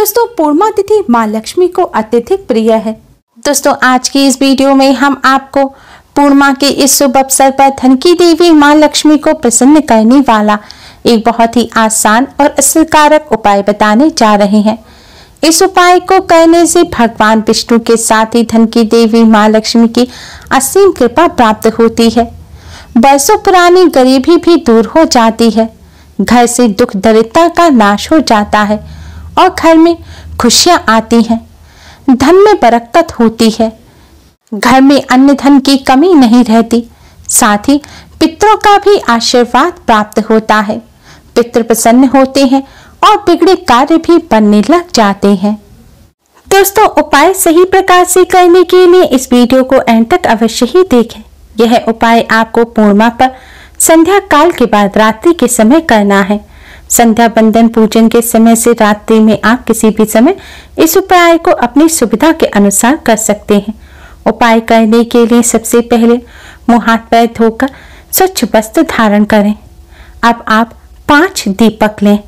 दोस्तों, पूर्णिमा तिथि माँ लक्ष्मी को अत्यधिक प्रिय है। दोस्तों, आज की इस वीडियो में हम आपको पूर्णिमा के इस शुभ अवसर पर धन की देवी माँ लक्ष्मी को प्रसन्न करने वाला एक बहुत ही आसान और असरकारक उपाय बताने जा रहे हैं। इस उपाय को करने से भगवान विष्णु के साथ ही धन की देवी माँ लक्ष्मी की असीम कृपा प्राप्त होती है। बरसों पुरानी गरीबी भी दूर हो जाती है। घर से दुख दरिद्रता का नाश हो जाता है। और घर में खुशियाँ आती हैं। धन में बरकत होती है। घर में अन्य धन की कमी नहीं रहती। साथ ही पितरों का भी आशीर्वाद प्राप्त होता है। पितृ प्रसन्न होते हैं और बिगड़े कार्य भी बनने लग जाते हैं। दोस्तों, उपाय सही प्रकार से करने के लिए इस वीडियो को एंड तक अवश्य ही देखें। यह उपाय आपको पूर्णिमा पर संध्या काल के बाद रात्रि के समय करना है। संध्या बंदन पूजन के समय से रात्रि में आप किसी भी समय इस उपाय को अपनी सुविधा के अनुसार कर सकते हैं। उपाय करने के लिए सबसे पहले मुँह हाथ पैर धोकर स्वच्छ वस्त्र धारण करें। अब आप पाँच दीपक लें।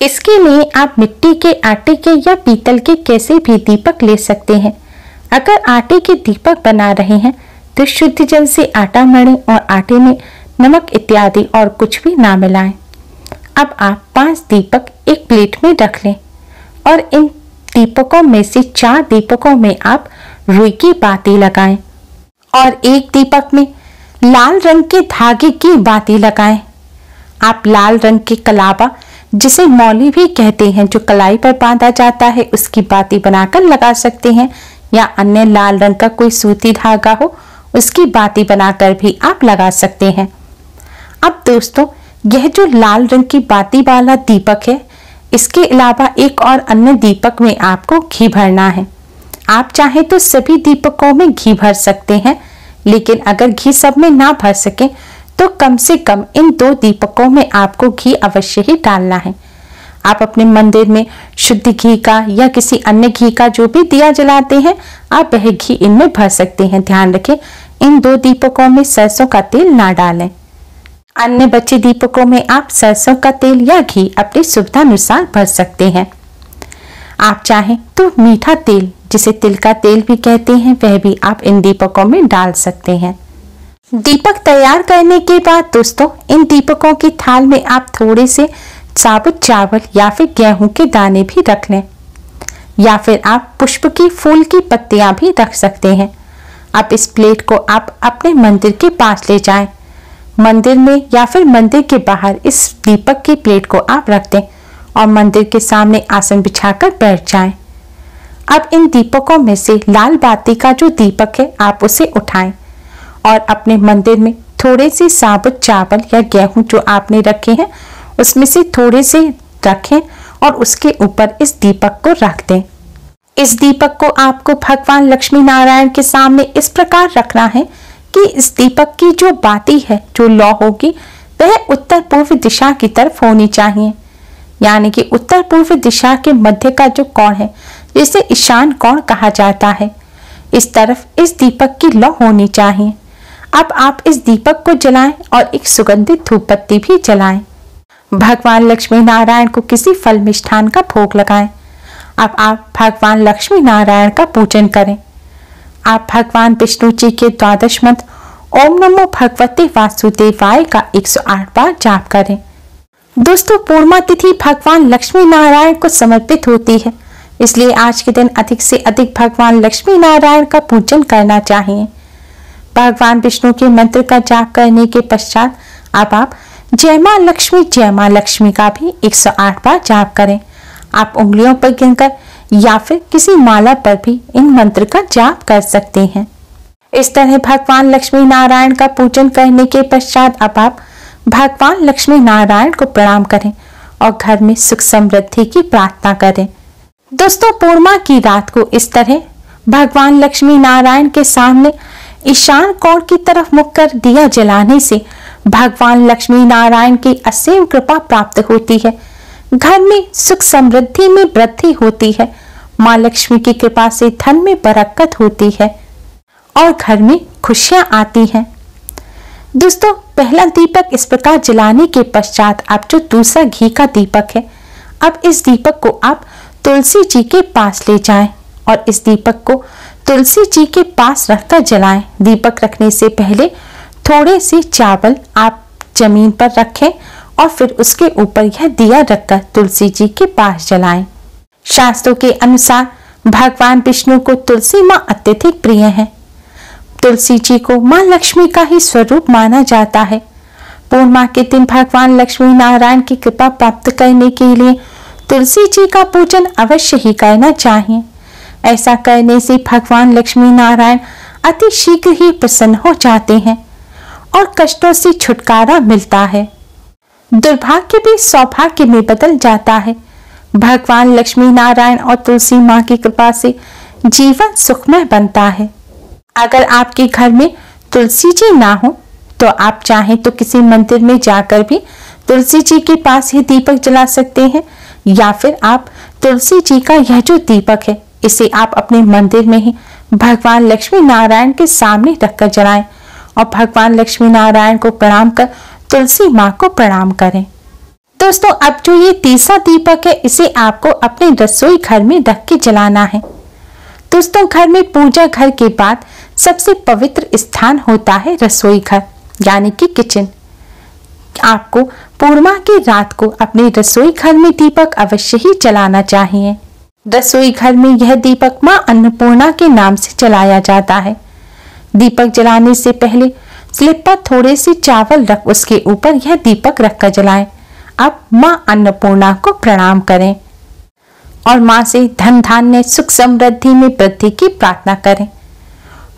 इसके लिए आप मिट्टी के आटे के या पीतल के कैसे भी दीपक ले सकते हैं। अगर आटे के दीपक बना रहे हैं तो शुद्ध जल से आटा मड़ें और आटे में नमक इत्यादि और कुछ भी ना मिलाएँ। अब आप पाँच दीपक एक प्लेट में रख लें। और इन दीपकों में से चार दीपकों में आप रुई की बाती लगाएँ। और एक दीपक में लाल रंग के धागे की बाती लगाएँ। आप लाल रंग के कलावा, जिसे मौली भी कहते हैं, जो कलाई पर बांधा जाता है, उसकी बाती बनाकर लगा सकते हैं। या अन्य लाल रंग का कोई सूती धागा हो, उसकी बाती बनाकर भी आप लगा सकते हैं। अब दोस्तों यह जो लाल रंग की बाती वाला दीपक है, इसके अलावा एक और अन्य दीपक में आपको घी भरना है। आप चाहे तो सभी दीपकों में घी भर सकते हैं, लेकिन अगर घी सब में ना भर सके तो कम से कम इन दो दीपकों में आपको घी अवश्य ही डालना है। आप अपने मंदिर में शुद्ध घी का या किसी अन्य घी का जो भी दिया जलाते हैं, आप वह घी इनमें भर सकते हैं। ध्यान रखें, इन दो दीपकों में सरसों का तेल ना डालें। अन्य बचे दीपकों में आप सरसों का तेल या घी अपनी सुविधा अनुसार भर सकते हैं। आप चाहें तो मीठा तेल, जिसे तिल का तेल भी कहते हैं, वह भी आप इन दीपकों में डाल सकते हैं। दीपक तैयार करने के बाद दोस्तों, इन दीपकों की थाल में आप थोड़े से साबुत चावल या फिर गेहूँ के दाने भी रख लें। या फिर आप पुष्प की फूल की पत्तियाँ भी रख सकते हैं। अब इस प्लेट को आप अपने मंदिर के पास ले जाएँ। मंदिर में या फिर मंदिर के बाहर इस दीपक की प्लेट को आप रख दें और मंदिर के सामने आसन बिछाकर बैठ जाएँ। अब इन दीपकों में से लाल बाती का जो दीपक है, आप उसे उठाएँ और अपने मंदिर में थोड़े से साबुत चावल या गेहूँ जो आपने रखे हैं, उसमें से थोड़े से रखें और उसके ऊपर इस दीपक को रख दें इस दीपक को आपको भगवान लक्ष्मी नारायण के सामने इस प्रकार रखना है कि इस दीपक की जो बाती है, जो लौ होगी, वह उत्तर पूर्व दिशा की तरफ़ होनी चाहिए। यानी कि उत्तर पूर्व दिशा के मध्य का जो कोण है, जिसे ईशान कोण कहा जाता है, इस तरफ़ इस दीपक की लौ होनी चाहिए। अब आप इस दीपक को जलाएँ और एक सुगंधित धूप बत्ती भी जलाएँ। भगवान लक्ष्मी नारायण को किसी फल मिष्ठान का भोग लगाएँ। अब आप भगवान लक्ष्मी नारायण का पूजन करें। आप भगवान विष्णु जी के द्वादश मंत्र, ओम नमो भगवते वासुदेवाय का 108 बार जाप करें। दोस्तों, पूर्णिमा तिथि भगवान लक्ष्मी नारायण को समर्पित होती है, इसलिए आज के दिन अधिक से अधिक भगवान लक्ष्मी नारायण का पूजन करना चाहिए। भगवान विष्णु के मंत्र का जाप करने के पश्चात अब आप जय माँ लक्ष्मी, जय माँ लक्ष्मी का भी 108 बार जाप करें। आप उंगलियों पर गिनकर या फिर किसी माला पर भी इन मंत्र का जाप कर सकते हैं। इस तरह भगवान लक्ष्मी नारायण का पूजन करने के पश्चात अब आप भगवान लक्ष्मी नारायण को प्रणाम करें और घर में सुख समृद्धि की प्रार्थना करें। दोस्तों, पूर्णिमा की रात को इस तरह भगवान लक्ष्मी नारायण के सामने ईशान कोण की तरफ़ मुख कर दिया जलाने से भगवान लक्ष्मी नारायण की असीम कृपा प्राप्त होती है। घर में सुख समृद्धि में वृद्धि होती है। माँ लक्ष्मी की कृपा से धन में बरकत होती है और घर में खुशियाँ आती हैं। दोस्तों, पहला दीपक इस प्रकार जलाने के पश्चात आप जो दूसरा घी का दीपक है, अब इस दीपक को आप तुलसी जी के पास ले जाएँ और इस दीपक को तुलसी जी के पास रखकर जलाएँ। दीपक रखने से पहले थोड़े से चावल आप ज़मीन पर रखें और फिर उसके ऊपर यह दिया रखकर तुलसी जी के पास जलाएँ। शास्त्रों के अनुसार भगवान विष्णु को तुलसी माँ अत्यधिक प्रिय है। तुलसी जी को माँ लक्ष्मी का ही स्वरूप माना जाता है। पूर्णिमा के दिन भगवान लक्ष्मी नारायण की कृपा प्राप्त करने के लिए तुलसी जी का पूजन अवश्य ही करना चाहिए। ऐसा करने से भगवान लक्ष्मी नारायण अति शीघ्र ही प्रसन्न हो जाते हैं और कष्टों से छुटकारा मिलता है। दुर्भाग्य भी सौभाग्य में बदल जाता है। भगवान लक्ष्मी नारायण और तुलसी माँ की कृपा से जीवन सुखमय बनता है। अगर आपके घर में तुलसी जी ना हो तो आप चाहें तो किसी मंदिर में जाकर भी तुलसी जी के पास ही दीपक जला सकते हैं, या फिर आप तुलसी जी का यह जो दीपक है, इसे आप अपने मंदिर में ही भगवान लक्ष्मी नारायण के सामने रखकर जलाएँ और भगवान लक्ष्मी नारायण को प्रणाम कर तुलसी माँ को प्रणाम करें। दोस्तों, अब जो ये तीसरा दीपक है, इसे आपको अपने रसोई घर में रख के जलाना है। दोस्तों, घर में पूजा घर के बाद सबसे पवित्र स्थान होता है रसोई घर, यानी कि किचन। आपको पूर्णिमा की रात को अपने रसोई घर में दीपक अवश्य ही जलाना चाहिए। रसोई घर में यह दीपक माँ अन्नपूर्णा के नाम से जलाया जाता है। दीपक जलाने से पहले स्लिप पर थोड़े से चावल रख उसके ऊपर यह दीपक रखकर जलाएँ। अब माँ अन्नपूर्णा को प्रणाम करें और माँ से धन धान्य, सुख समृद्धि में वृद्धि की प्रार्थना करें।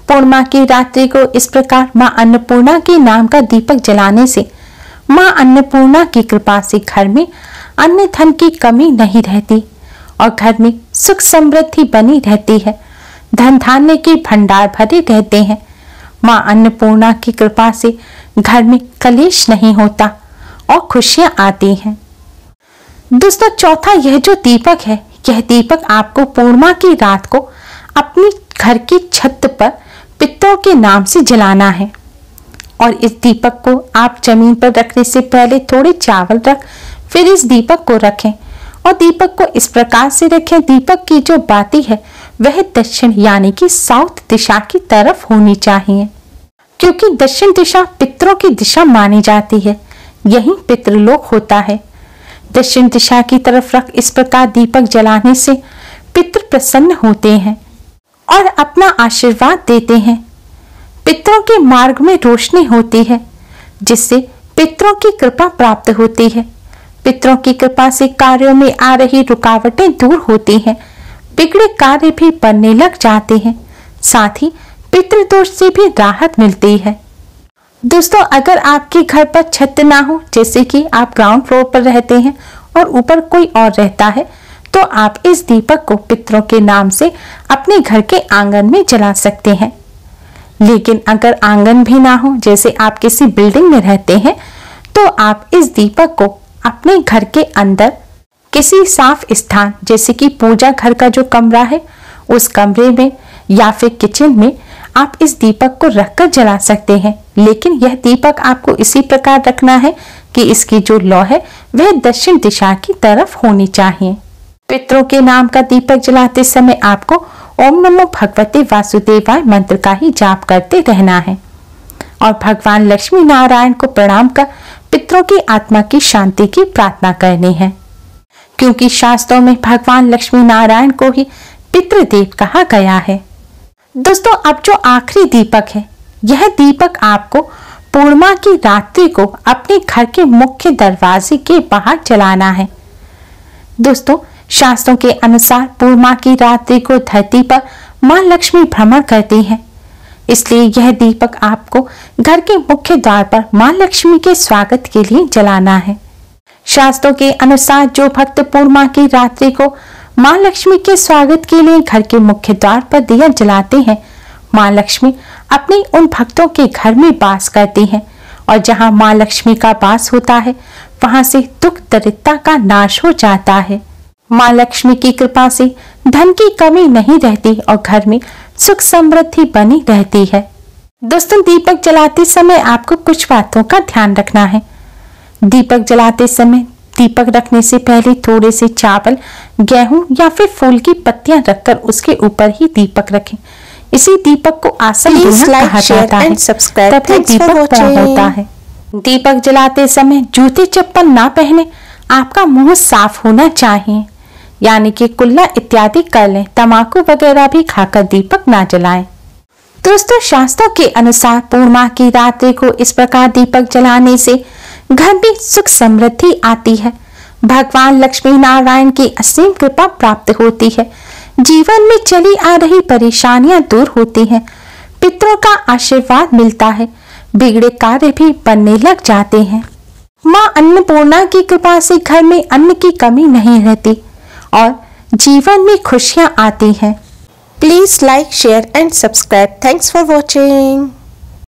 पूर्णिमा की रात्रि को इस प्रकार माँ अन्नपूर्णा के नाम का दीपक जलाने से माँ अन्नपूर्णा की कृपा से घर में अन्य धन की कमी नहीं रहती और घर में सुख समृद्धि बनी रहती है। धन धान्य के भंडार भरे रहते हैं। माँ अन्नपूर्णा की कृपा से घर में कलेश नहीं होता और खुशियाँ आती हैं। दोस्तों, चौथा यह जो दीपक है, यह दीपक आपको पूर्णिमा की रात को अपनी घर की छत पर पित्तों के नाम से जलाना है। और इस दीपक को आप ज़मीन पर रखने से पहले थोड़े चावल रख, फिर इस दीपक को रखें। और दीपक को इस प्रकार से रखें, दीपक की जो बाती है वह दक्षिण यानी कि साउथ दिशा की तरफ़ होनी चाहिए। क्योंकि दक्षिण दिशा पितरों की दिशा मानी जाती है, यही पितृलोक होता है। दक्षिण दिशा की तरफ़ रख इस प्रकार दीपक जलाने से पितृ प्रसन्न होते हैं और अपना आशीर्वाद देते हैं। पितरों के मार्ग में रोशनी होती है, जिससे पितरों की कृपा प्राप्त होती है। पितरों की कृपा से कार्यों में आ रही रुकावटें दूर होती हैं। बिगड़े कार्य भी बनने लग जाते हैं। साथ ही पितृदोष से भी राहत मिलती है। दोस्तों, अगर आपके घर पर छत ना हो, जैसे कि आप ग्राउंड फ्लोर पर रहते हैं और ऊपर कोई और रहता है तो आप इस दीपक को पितरों के नाम से अपने घर के आँगन में जला सकते हैं। लेकिन अगर आँगन भी ना हो, जैसे आप किसी बिल्डिंग में रहते हैं तो आप इस दीपक को अपने घर के अंदर किसी साफ़ स्थान, जैसे कि पूजा घर का जो कमरा है, उस कमरे में या फिर किचन में आप इस दीपक को रखकर जला सकते हैं। लेकिन यह दीपक आपको इसी प्रकार रखना है कि इसकी जो लौ है, वह दक्षिण दिशा की तरफ़ होनी चाहिए। पितरों के नाम का दीपक जलाते समय आपको ओम नमो भगवते वासुदेवाय मंत्र का ही जाप करते रहना है। और भगवान लक्ष्मी नारायण को प्रणाम कर पितरों की आत्मा की शांति की प्रार्थना करनी है। क्योंकि शास्त्रों में भगवान लक्ष्मी नारायण को ही पितृदेव कहा गया है। दोस्तों, अब जो आखिरी दीपक है, यह दीपक आपको पूर्णिमा की रात्रि को अपने घर के मुख्य दरवाजे के बाहर जलाना है। दोस्तों, शास्त्रों के अनुसार पूर्णिमा की रात्रि को धरती पर माँ लक्ष्मी भ्रमण करती हैं। इसलिए यह दीपक आपको घर के मुख्य द्वार पर माँ लक्ष्मी के स्वागत के लिए जलाना है। शास्त्रों के अनुसार जो भक्त पूर्णिमा की रात्रि को माँ लक्ष्मी के स्वागत के लिए घर के मुख्य द्वार पर दिया जलाते हैं, माँ लक्ष्मी अपने उन भक्तों के घर में बास करती हैं और जहाँ माँ लक्ष्मी का बास होता है, वहाँ से दुख दरिद्रता का नाश हो जाता है। माँ लक्ष्मी की कृपा से धन की कमी नहीं रहती और घर में सुख समृद्धि बनी रहती है। दोस्तों, दीपक जलाते समय आपको कुछ बातों का ध्यान रखना है। दीपक जलाते समय दीपक रखने से पहले थोड़े से चावल गेहूँ या फिर फूल की पत्तियाँ रखकर उसके ऊपर ही दीपक रखें। इसी दीपक को आसन कहा जाता है। तभी दीपक होता है। दीपक जलाते समय जूते चप्पल ना पहने आपका मुँह साफ़ होना चाहिए। यानी कि कुल्ला इत्यादि कर लें तमाकू वगैरह भी खाकर दीपक ना जलाएँ। दोस्तों शास्त्रों के अनुसार पूर्णिमा की रात्रि को इस प्रकार दीपक जलाने से घर में सुख समृद्धि आती है। भगवान लक्ष्मी नारायण की असीम कृपा प्राप्त होती है। जीवन में चली आ रही परेशानियाँ दूर होती हैं। पितरों का आशीर्वाद मिलता है। बिगड़े कार्य भी बनने लग जाते हैं। माँ अन्नपूर्णा की कृपा से घर में अन्न की कमी नहीं रहती और जीवन में खुशियाँ आती हैं। Please like, share and subscribe. Thanks for watching.